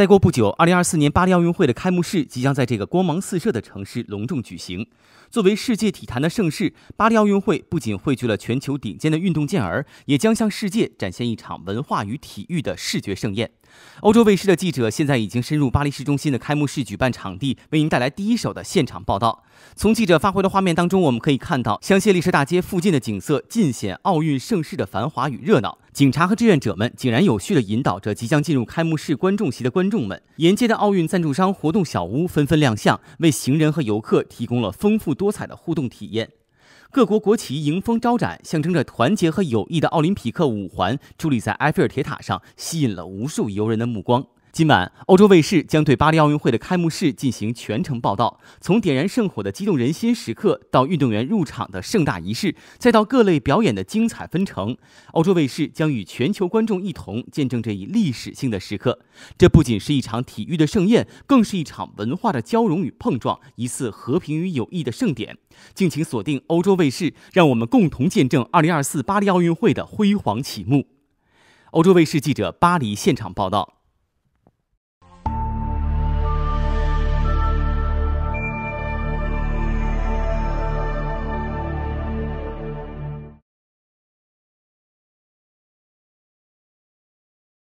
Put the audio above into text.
再过不久，2024年巴黎奥运会的开幕式即将在这个光芒四射的城市隆重举行。作为世界体坛的盛事，巴黎奥运会不仅汇聚了全球顶尖的运动健儿，也将向世界展现一场文化与体育的视觉盛宴。欧洲卫视的记者现在已经深入巴黎市中心的开幕式举办场地，为您带来第一手的现场报道。从记者发回的画面当中，我们可以看到香榭丽舍大街附近的景色，尽显奥运盛世的繁华与热闹。警察和志愿者们井然有序地引导着即将进入开幕式观众席的观众们。沿街的奥运赞助商活动小屋纷纷亮相，为行人和游客提供了丰富多彩的互动体验。各国国旗迎风招展，象征着团结和友谊的奥林匹克五环伫立在埃菲尔铁塔上，吸引了无数游人的目光。今晚，欧洲卫视将对巴黎奥运会的开幕式进行全程报道。从点燃圣火的激动人心时刻，到运动员入场的盛大仪式，再到各类表演的精彩纷呈，欧洲卫视将与全球观众一同见证这一历史性的时刻。这不仅是一场体育的盛宴，更是一场文化的交融与碰撞，一次和平与友谊的盛典。敬请锁定欧洲卫视，让我们共同见证2024巴黎奥运会的辉煌启幕。欧洲卫视记者巴黎现场报道。